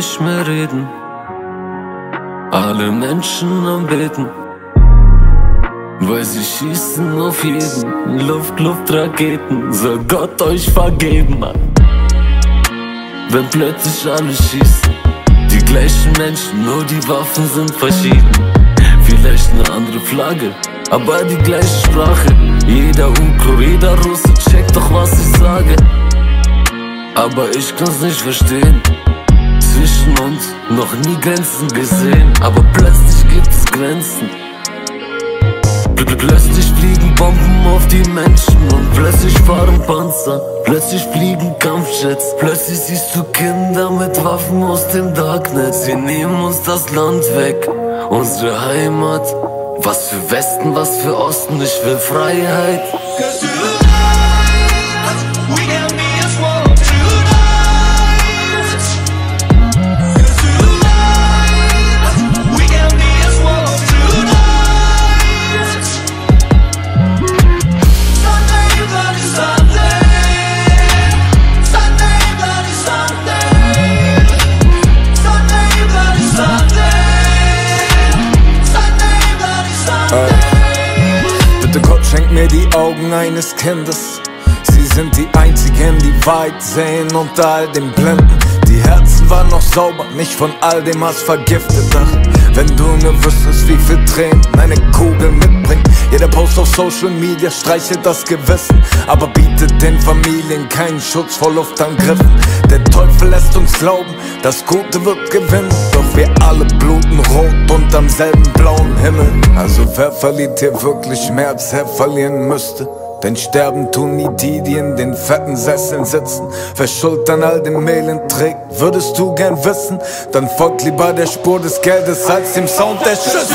nicht mehr reden. Alle Menschen am Beten, weil sie schießen auf jeden. Luft, Luft, Raketen, soll Gott euch vergeben. Wenn plötzlich alle schießen, die gleichen Menschen, nur die Waffen sind verschieden. Vielleicht eine andere Flagge, aber die gleiche Sprache. Jeder Ukro, jeder Russe checkt doch, was ich sage. Aber ich kann's nicht verstehen zwischen uns noch nie Grenzen gesehen, aber plötzlich gibt's Grenzen. Pl plötzlich fliegen Bomben auf die Menschen und plötzlich fahren Panzer, plötzlich fliegen Kampfjets, plötzlich siehst du Kinder mit Waffen aus dem Darknet. Sie nehmen uns das Land weg, unsere Heimat. Was für Westen, was für Osten, ich will Freiheit. Mir die Augen eines Kindes. Sie sind die einzigen, die weit sehen unter all dem Blinden. Die Herzen waren noch sauber, nicht von all dem Hass vergiftet. Ach, wenn du nur wüsstest, wie viel Tränen eine Kugel mitbringt. Jeder Post auf Social Media streichelt das Gewissen, aber bietet den Familien keinen Schutz vor Luftangriffen. Der Teufel lässt uns glauben, das Gute wird gewinnen. Doch wir alle bluten rot unterm selben blauen Himmel. Also wer verliert hier wirklich mehr, als er verlieren müsste? Denn sterben tun nie die, die in den fetten Sesseln sitzen. Wer Schuld an all dem Mehlen trägt, würdest du gern wissen? Dann folgt lieber der Spur des Geldes als dem Sound der Schüsse.